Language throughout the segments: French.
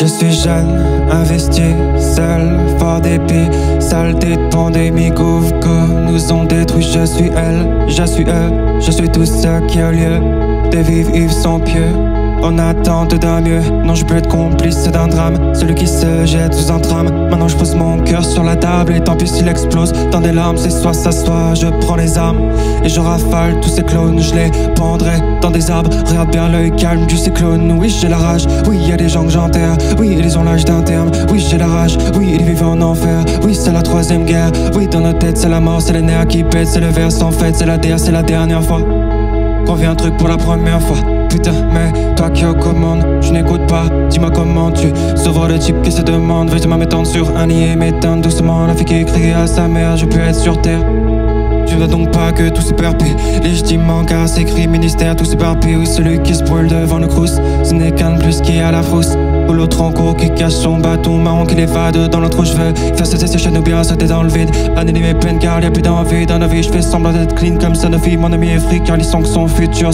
Je suis jeune, investi, seul, fort dépit, saleté de pandémie, couvre que nous ont détruit. Je suis elle, je suis eux, je suis tout ce qui a lieu de vivre Yves sans pieux en attente d'un mieux. Non, je peux être complice d'un drame, celui qui se jette sous un tram. Maintenant, je pose mon cœur sur la table et tant pis s'il explose. Dans des larmes, c'est soit ça, soit je prends les armes et je rafale tous ces clones. Je les pendrai dans des arbres. Regarde bien l'œil calme du cyclone. Oui, j'ai la rage. Oui, y a des gens que j'enterre. Oui, ils ont l'âge d'un terme. Oui, j'ai la rage. Oui, ils vivent en enfer. Oui, c'est la troisième guerre. Oui, dans nos têtes, c'est la mort, c'est les nerfs qui pètent, c'est le verre sans fête, c'est la der, c'est la dernière fois. Qu'on vit un truc pour la première fois putain, mais toi qui aux commandes, je n'écoute pas. Dis-moi comment tu sauves le type qui se demande. Vais-tu m'étendre sur un lit et m'éteindre doucement. La fille qui crie à sa mère, je peux être sur terre. Tu veux donc pas que tout s'éparpille Légitimement car c'est écrit ministère tout s'éparpille Oui celui qui se brûle devant le crous Ce n'est qu'un plus qui a la frousse Ou l'autre en cours qui cache son bâton marron qui l'évade dans l'autre je veux faire cesser ces chaînes ou bien sauter dans le vide. Annuler mes peines car y'a plus d'envie dans la vie Je fais semblant d'être clean comme vie Mon ami est fric car les sons que son futur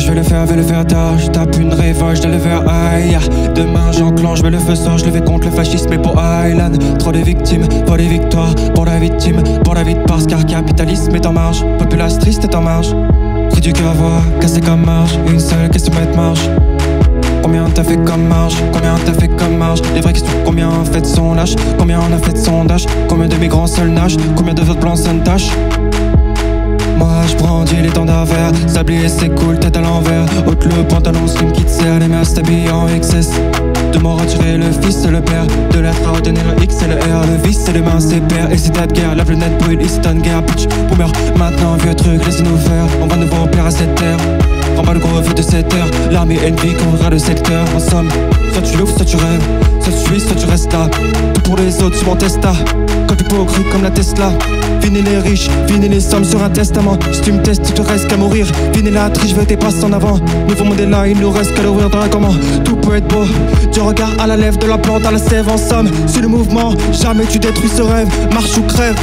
je vais le faire, je vais le faire tard. Je tape une révolte, je le faire aïe. Demain j'enclenche, je le feu sort, je le vais contre le fascisme et pour Island. Trop de victimes, pour les victoires, pour la victime, pour la vie de parce car capitalisme est en marge, populace triste est en marge. Cri du cœur cassé comme marge, une seule question mettre marge. Combien t'as fait comme marge Combien t'as fait comme marge Les vraies questions, combien en fait son lâche Combien on a fait de sondage Combien de migrants seuls nagent? Combien de votre plan tâche moi je brandis l'étendard vert Sablier cool, tête à l'envers. Haute le pantalon slim qui te sert Les mères s'habillent en XS De m'en retirer le fils et le père. De retenir le X et le R. Le vice et le main c'est père. Et c'est de guerre, la planète brûle, ici guerre. Bitch, boomer, maintenant vieux truc Laissez-nous faire, on va nous voir à cette terre Refus de cette heure. L'armée ennemie couvrira le secteur. En somme, soit tu l'ouvres, soit tu rêves. Soit tu suis, soit tu restes là. Tout pour les autres, tu m'en testa Quand tu hypocrite comme la Tesla. Vini les riches, vini les sommes sur un testament. Si tu me testes, tu te restes qu'à mourir. Vini la triche, veux tes passes en avant. Nouveau modèle là, il nous reste qu'à l'ouvrir dans la comment Tout peut être beau. Du regard à la lèvre, de la plante à la sève En somme, c'est le mouvement Jamais tu détruis ce rêve. Marche ou crève